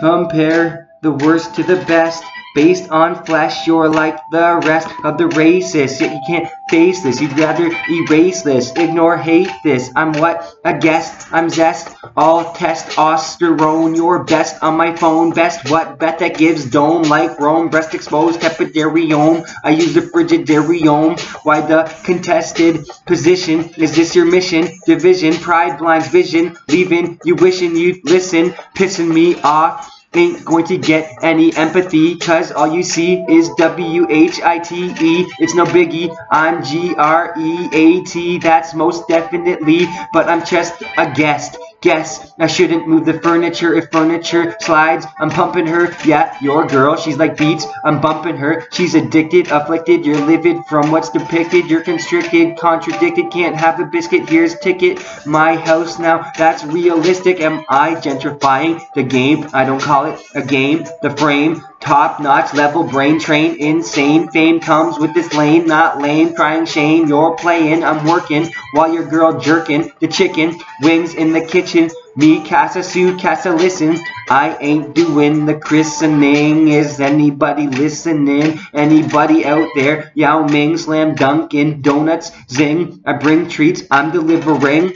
Compare the worst to the best. Based on flesh, you're like the rest of the races. Yet you can't face this. You'd rather erase this, ignore, hate this. I'm what? A guest. I'm zest. All testosterone. You're best on my phone. Best what? Bet that gives dome like Rome. Breast exposed. Tepidarium. I use the frigidarium. Why the contested position? Is this your mission? Division. Pride blinds vision. Leaving you wishing you'd listen. Pissing me off ain't going to get any empathy cause all you see is W-H-I-T-E it's no biggie. I'm G-R-E-A-T that's most definitely but I'm just a guest Guess I shouldn't move the furniture if furniture slides. I'm pumping her. Yeah, your girl. She's like beats. I'm bumping her. She's addicted, afflicted. You're livid from what's depicted. You're constricted, contradicted. Can't have a biscuit. Here's ticket. My house now. That's realistic. Am I gentrifying the game? I don't call it a game. The frame Top notch level brain train, insane. Fame comes with this lane, not lame. Crying shame, you're playing, I'm working while your girl jerking the chicken wings in the kitchen. Me, Casa Sue, Casa listen. I ain't doing the christening. Is anybody listening? Anybody out there? Yao Ming, Slam Dunkin', Donuts, Zing. I bring treats, I'm delivering.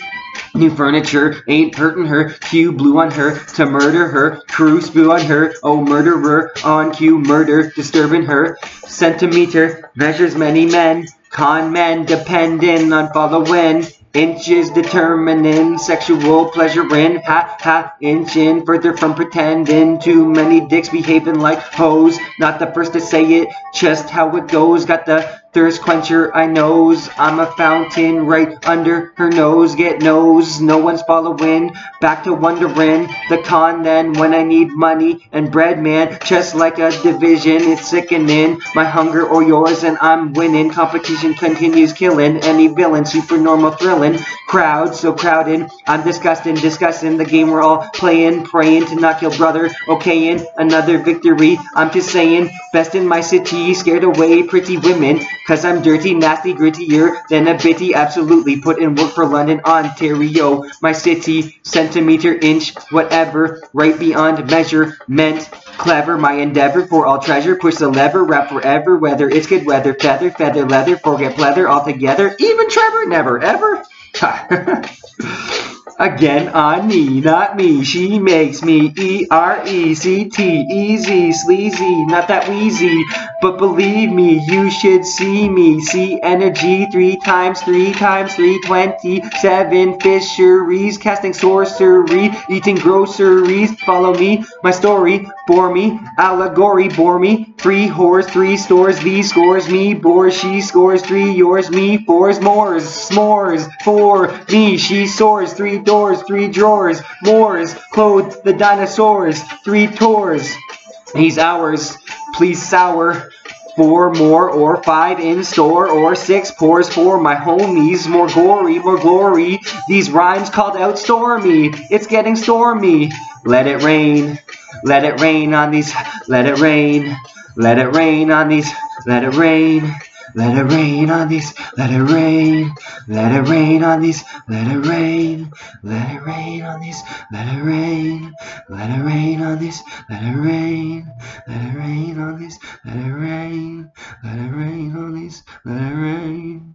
New furniture ain't hurting her. Q blew on her to murder her. Crew spew on her. Oh, murderer on Q murder disturbing her. Centimeter measures many men. Con men depending on following. Inches determining sexual pleasure in ha ha inching further from pretending too many dicks behaving like hoes not the first to say it just how it goes got the thirst quencher I knows I'm a fountain right under her nose. Get nose no one's following. Back to wondering the con then when I need money and bread man. Just like a division it's sickening. My hunger or yours and I'm winning. Competition continues killing any villain super normal thrilling. Crowd so crowded I'm disgusting discussing the game we're all playing praying to not kill brother okaying another victory. I'm just saying best in my city scared away pretty women Cause I'm dirty, nasty, grittier than a bitty. Absolutely put in work for London, Ontario. My city, centimeter, inch, whatever. Right beyond measure, meant clever. My endeavor for all treasure. Push the lever, rap forever. Whether it's good weather, feather, feather, leather. Forget pleather altogether. Even Trevor, never, ever. Again on me, not me. She makes me E-R-E-C-T. Easy, sleazy, not that wheezy. But believe me, you should see me. See energy three times, three times, three twenty-seven fisheries. Casting sorcery, eating groceries. Follow me, my story, bore me. Allegory, bore me. Three whores, three stores, these scores me. Bore, she scores, three yours, me. Fours, mores, s'mores. Four, me, she soars, three doors, three drawers, Moors, clothed the dinosaurs, three tours. He's ours, please sour. Four more or five in store or six pours for my homies. More gory, more glory. These rhymes called out stormy. It's getting stormy. Let it rain. Let it rain on these. Let it rain. Let it rain on these. Let it rain. Let it rain on these, let it rain, let it rain on these, let it rain, let it rain on these, let it rain, let it rain on these, let it rain, let it rain on these, let it rain, let it rain on these, let it rain.